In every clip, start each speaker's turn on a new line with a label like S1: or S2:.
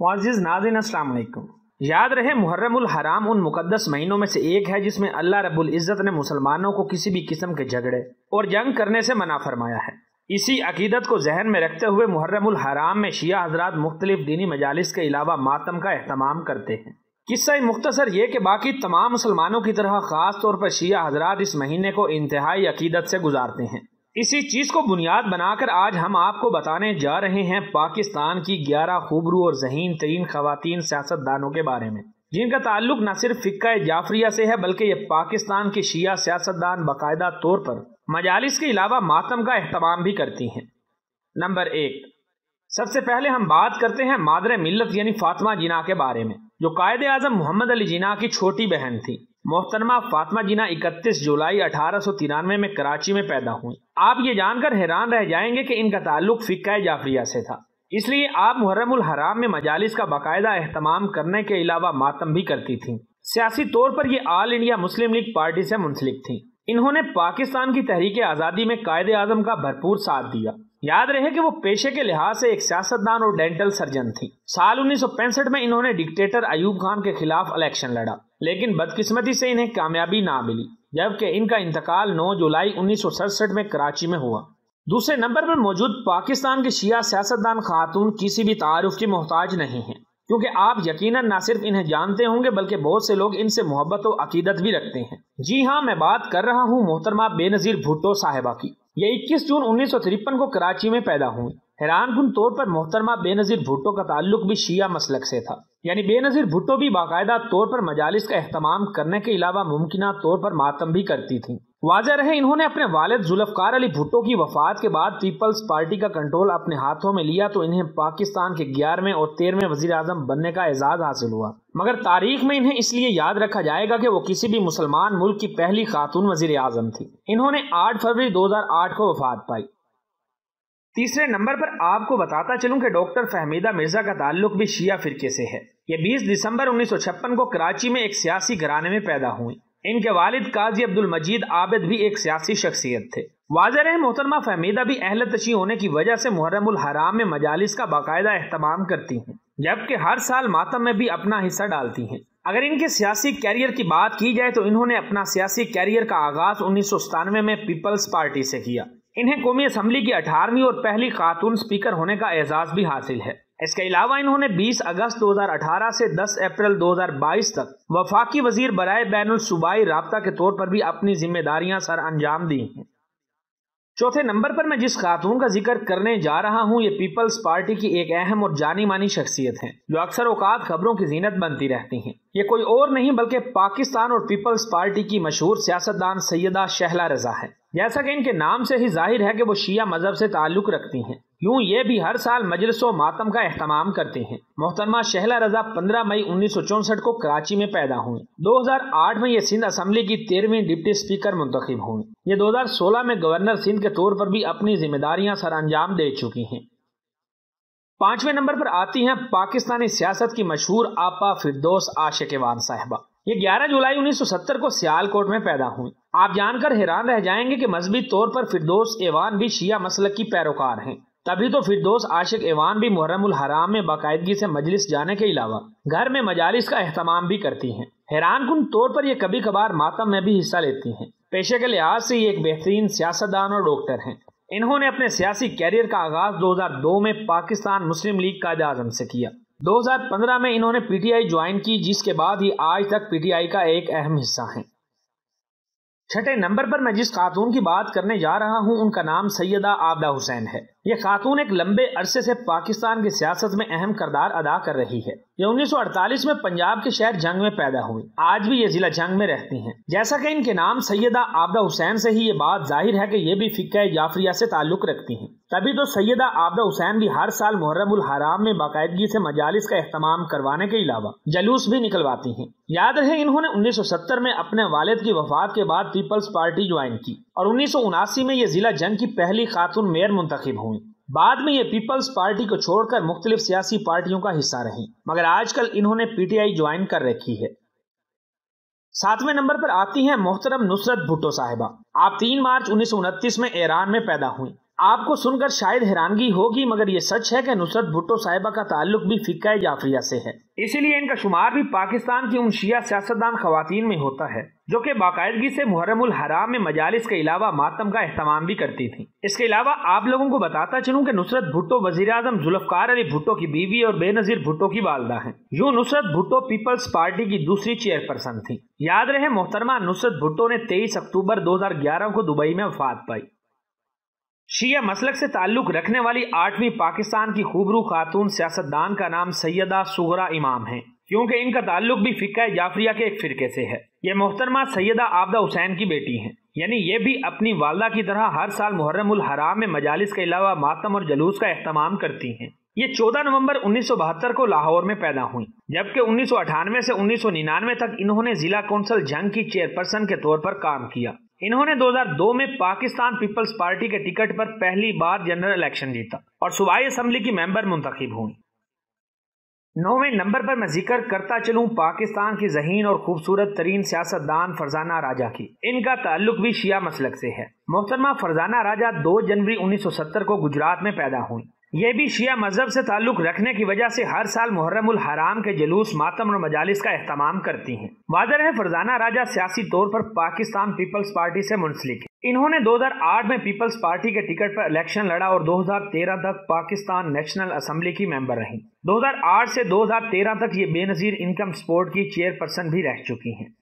S1: मुआजिज नाजिन, अस्सलाम वालेकुम याद रहे, मुहर्रमुल हराम उन मुकदस महीनों में से एक है जिसमें अल्लाह रब्बुल इज़्ज़त ने मुसलमानों को किसी भी किस्म के झगड़े और जंग करने से मना फरमाया है। इसी अकीदत को जहन में रखते हुए मुहर्रमुल हराम में शिया हजरात मुख्तलिफ़ दीनी मजालिस के अलावा मातम का अहतमाम करते हैं। किस्सा मुख्तसर ये कि बाकी तमाम मुसलमानों की तरह ख़ास तौर पर शिया हजरात इस महीने को इंतहाई अकीदत से गुजारते हैं। इसी चीज़ को बुनियाद बनाकर आज हम आपको बताने जा रहे हैं पाकिस्तान की ग्यारह खूबरू और जहीन तरीन खातन सियासतदानों के बारे में। जिनका ताल्लुक न सिर्फ़ फ़िक्का जाफरिया से है, बल्कि ये पाकिस्तान की शिया सियासतदान बाकायदा तौर पर मजालिस के अलावा मातम का अहतमाम भी करती हैं। नंबर एक, सबसे पहले हम बात करते हैं मादर मिलत यानी फातिमा जिना के बारे में, जो कायद आज़म मोहम्मद अली जिना की छोटी बहन थी। मोहतरमा फातिमा जिना 31 जुलाई अठारह सौ तिरानवे में कराची में पैदा हुई। आप ये जानकर हैरान रह जाएँगे कि इनका ताल्लुक फ़िक्का जाफरिया से था। इसलिए आप मुहर्रमुल हराम में मजालिस का बाकायदा अहतमाम करने के अलावा मातम भी करती थी। सियासी तौर पर ये All India Muslim League party से मुंसलिक थी। इन्होंने पाकिस्तान की तहरीक आज़ादी में कायदे आज़म का भरपूर साथ दिया। याद रहे कि वो पेशे के लिहाज से एक सियासतदान और डेंटल सर्जन थी। साल उन्नीस में इन्होंने डिक्टेटर अयूब खान के खिलाफ इलेक्शन लड़ा। लेकिन बदकिस्मती से इन्हें कामयाबी ना मिली, जबकि इनका इंतकाल 9 जुलाई उन्नीस सौ सड़सठ में कराची में हुआ। दूसरे नंबर पर मौजूद पाकिस्तान के शिया सियासतदान खातून किसी भी तारुफ की मोहताज नहीं है, क्योंकि आप यकीनन न सिर्फ़ इन्हें जानते होंगे, बल्कि बहुत से लोग इनसे मोहब्बत और अकीदत भी रखते हैं। जी हाँ मैं बात कर रहा हूँ मोहतरमा बेनजीर भुट्टो साहिबा की। ये 21 जून उन्नीस सौ तिरपन को कराची में पैदा हुई। हैरान कन तौर पर मोहतरमा बेनजीर भुट्टो का ताल्लुक भी शिया मसलक से था। यानी बेनजीर भुट्टो भी बाकायदा तौर पर मजालिस का अहतमाम करने के अलावा मुमकिन तौर पर मातम भी करती थी। वाजह रहे इन्होंने अपने वालिद जुल्फकार अली भुट्टो की वफात के बाद पीपल्स पार्टी का कंट्रोल अपने हाथों में लिया तो इन्हें पाकिस्तान के ग्यारहवें और तेरहवें वज़ीर आज़म बनने का एजाज हासिल हुआ। मगर तारीख में इन्हें इसलिए याद रखा जाएगा कि वो किसी भी मुसलमान मुल्क की पहली खातून वज़ीर आज़म थी। इन्होंने आठ फरवरी दो हज़ार आठ को वफात पाई। तीसरे नंबर पर आपको बताता चलूँ कि डॉक्टर फहमीदा मिर्ज़ा का ताल्लुक भी शिया फिरके से है। ये 20 दिसंबर उन्नीस को कराची में एक सियासी घराने में पैदा हुई। इनके वालिद काजी अब्दुल मजीद आबिद भी एक सियासी शख्सियत थे। वाजर मोहतरमा फहमीदा भी अहल तशी होने की वजह से मुहर्रमुल हराम में मजालिस का बाकायदा अहतमाम करती हैं, जबकि हर साल मातम में भी अपना हिस्सा डालती हैं। अगर इनके सियासी कैरियर की बात की जाए तो इन्होंने अपना सियासी कैरियर का आगाज़ उन्नीस में पीपल्स पार्टी से किया। इन्हें कौमी असम्बली की अठारहवीं और पहली खातून स्पीकर होने का एजाज भी हासिल है। इसके अलावा इन्होंने 20 अगस्त 2018 से 10 अप्रैल 2022 तक वफाकी वज़ीर बरए बैन सूबाई रबता के तौर पर भी अपनी जिम्मेदारियाँ सर अंजाम दी हैं। चौथे नंबर पर मैं जिस खातून का ज़िक्र करने जा रहा हूँ, ये पीपल्स पार्टी की एक अहम और जानी मानी शख्सियत है, जो अक्सर औकात खबरों की जीनत बनती रहती हैं। ये कोई और नहीं, बल्कि पाकिस्तान और पीपल्स पार्टी की मशहूर सियासतदान सैदा शहला रजा है। जैसा कि इनके नाम से ही ज़ाहिर है कि वो शिया मज़हब से ताल्लुक रखती हैं। यूँ ये भी हर साल मजलिस मातम का अहतमाम करते हैं। मोहतरमा शहला रजा 15 मई उन्नीस को कराची में पैदा हुई। 2008 में ये सिंध असम्बली की तेरहवीं डिप्टी स्पीकर मुंतखब हुई। ये 2016 में गवर्नर सिंध के तौर पर भी अपनी जिम्मेदारियाँ सर अंजाम दे चुकी हैं। पाँचवें नंबर पर आती हैं पाकिस्तानी सियासत की मशहूर आपा फिरदोस आशिकवान साहिबा। ये 11 जुलाई 1970 को सियालकोट में पैदा हुई। आप जानकर हैरान रह जाएँगे कि मजहबी तौर पर फिरदोस एवान भी शिया मसलक की पैरोकार हैं। तभी तो फिरदोस आशिक एवान भी मुहर्रमुल हराम में बाकायदगी से मजलिस जाने के अलावा घर में मजालिस का अहतमाम भी करती हैं। हैरान कन तौर पर ये कभी कभार मातम में भी हिस्सा लेती हैं। पेशे के लिहाज से ये एक बेहतरीन सियासतदान और डॉक्टर हैं। इन्होंने अपने सियासी कैरियर का आगाज़ 2002 में पाकिस्तान मुस्लिम लीग का आज़म से किया। 2015 में इन्होंने पीटीआई ज्वाइन की, जिसके बाद ही आज तक पीटीआई का एक अहम हिस्सा है। छठे नंबर पर मैं जिस खातून की बात करने जा रहा हूँ, उनका नाम सैयदा आबदा हुसैन है। ये खातून एक लंबे अरसे से पाकिस्तान की सियासत में अहम करदार अदा कर रही है। ये 1948 में पंजाब के शहर जंग में पैदा हुई आज भी ये जिला जंग में रहती हैं। जैसा कि इनके नाम सैयदा आबदा हुसैन से ही ये बात ज़ाहिर है कि ये भी फ़िक्का जाफरिया से ताल्लुक रखती हैं। तभी तो सैयदा आबदा हुसैन भी हर साल मुहर्रमुल हराम में बाकायदगी से मजालिस का अहतमाम करवाने के अलावा जलूस भी निकलवाती हैं। याद रहे इन्होंने 1970 में अपने वालिद की वफात के बाद पीपल्स पार्टी ज्वाइन की और उन्नीस में ये जिला जंग की पहली खातून मेयर मुंतखब हुई। बाद में ये पीपल्स पार्टी को छोड़कर मुख्तलिफ़ सियासी पार्टियों का हिस्सा रही, मगर आजकल इन्होंने पीटीआई ज्वाइन कर रखी है। सातवें नंबर पर आती हैं मोहतरम नुसरत भुट्टो साहिबा। आप तीन मार्च उन्नीस सौ उनतीस में ईरान में पैदा हुई। आपको सुनकर शायद हैरानगी होगी, मगर ये सच है कि नुसरत भुट्टो साहिबा का ताल्लुक भी फिक्का जाफरिया से है। इसीलिए इनका शुमार भी पाकिस्तान की उन शिया सियासतदान खातन में होता है, जो कि बाकायदगी से मुहर्रमुल हराम में मजालिस के अलावा मातम का अहतमाम भी करती थी। इसके अलावा आप लोगों को बताता चलूँ कि नुसरत भुट्टो वज़ीर आज़म जुल्फकार अली भुट्टो की बीवी और बेनजीर भुट्टो की वालदा है। यूँ नुसरत भुट्टो पीपल्स पार्टी की दूसरी चेयरपर्सन थी। याद रहे मोहतरमा, नुसरत भुट्टो ने तेईस अक्टूबर दो हज़ार ग्यारह को दुबई में वफात पाई। शिया मसलक से ताल्लुक रखने वाली आठवीं पाकिस्तान की खूबरू खातून सियासतदान का नाम सैयदा सुगरा इमाम है। क्योंकि इनका ताल्लुक भी फ़िक्का जाफरिया के एक फ़िरके से है। ये मोहतरमा सैयदा आबदा हुसैन की बेटी हैं। यानी ये भी अपनी वालदा की तरह हर साल मुहर्रमुल हराम में मजालिस के अलावा मातम और जलूस का अहतमाम करती हैं। ये 14 नवंबर उन्नीस को लाहौर में पैदा हुई, जबकि उन्नीस से उन्नीस तक इन्होंने जिला कौंसल जंग की चेयरपर्सन के तौर पर काम किया। इन्होंने 2002 में पाकिस्तान पीपल्स पार्टी के टिकट पर पहली बार जनरल इलेक्शन जीता और सूबाई असम्बली की मेंबर मुंतखब हुई। नौवें नंबर पर मैं ज़िक्र करता चलूँ पाकिस्तान की जहीन और खूबसूरत तरीन सियासतदान फरजाना राजा की। इनका ताल्लुक भी शिया मसलक से है। मोहतरमा फरजाना राजा 2 जनवरी 1970 को गुजरात में पैदा हुई। ये भी शिया मज़हब से ताल्लुक रखने की वजह से हर साल मुहर्रमुल हराम के जुलूस, मातम और मजालिस का अहतमाम करती हैं। वाजर है, फरजाना राजा सियासी तौर पर पाकिस्तान पीपल्स पार्टी से मुंसलिक है। इन्होंने 2008 में पीपल्स पार्टी के टिकट पर इलेक्शन लड़ा और 2013 तक पाकिस्तान नेशनल असम्बली की मेंबर रही। 2008 से 2013 तक ये बेनजीर इनकम स्पोर्ट की चेयरपर्सन भी रह चुकी हैं।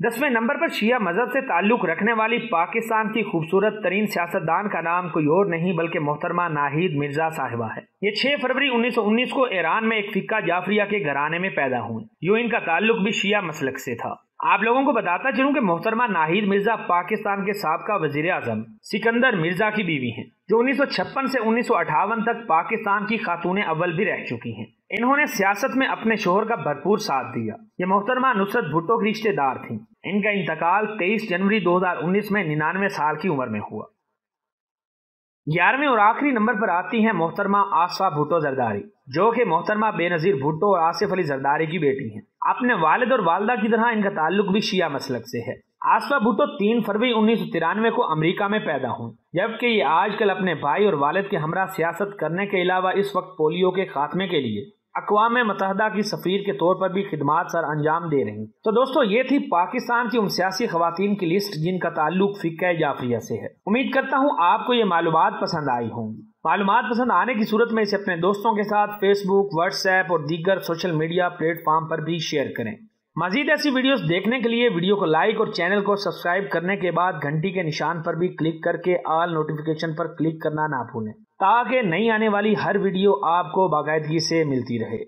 S1: दसवें नंबर पर शिया मज़हब से ताल्लुक रखने वाली पाकिस्तान की खूबसूरत तरीन सियासतदान का नाम कोई और नहीं, बल्कि मोहतरमा नाहिद मिर्ज़ा साहिबा है। ये 6 फरवरी 1919 को ईरान में एक फिक्का जाफरिया के घराने में पैदा हुई यूँ इनका ताल्लुक भी शिया मसलक से था। आप लोगों को बताता चलूँ कि मोहतरमा नाहिद मिर्ज़ा पाकिस्तान के सबका वज़ीर आज़म सिकंदर मिर्ज़ा की बीवी हैं, जो उन्नीस सौ छप्पन से उन्नीस सौ अठावन तक पाकिस्तान की खातून अव्वल भी रह चुकी हैं। इन्होंने सियासत में अपने शोहर का भरपूर साथ दिया। ये मोहतरमा नुसरत भुट्टो की रिश्तेदार थी। इनका इंतकाल 23 जनवरी 2019 में निन्यानवे साल की उम्र में हुआ। ग्यारहवें और आखिरी नंबर पर आती हैं मोहतरमा आसफा भुट्टो जरदारी, जो कि मोहतरमा बेनजीर भुट्टो और आसिफ अली जरदारी की बेटी हैं। अपने वालिद और वालदा की तरह इनका ताल्लुक भी शिया मसलक से है। आसफा भुट्टो तीन फरवरी उन्नीस सौ तिरानवे को अमरीका में पैदा हुई, जबकि ये आजकल अपने भाई और वालिद के हमरा सियासत करने के अलावा इस वक्त पोलियो के खात्मे के लिए अकवाम मतहदा की सफ़ीर के तौर पर भी खिदमत सर अंजाम दे रही तो दोस्तों, ये थी पाकिस्तान की उन सियासी खातन की लिस्ट जिनका ताल्लुक फ़िक्का जाफरिया से है। उम्मीद करता हूँ आपको ये मालूम पसंद आई होंगी। मालूम पसंद आने की सूरत में इसे अपने दोस्तों के साथ फेसबुक व्हाट्सएप और दीगर सोशल मीडिया प्लेटफॉर्म पर भी शेयर करें। मजीद ऐसी वीडियोस देखने के लिए वीडियो को लाइक और चैनल को सब्सक्राइब करने के बाद घंटी के निशान पर भी क्लिक करके ऑल नोटिफिकेशन पर क्लिक करना ना भूलें। ताकि नई आने वाली हर वीडियो आपको बाकायदगी से मिलती रहे।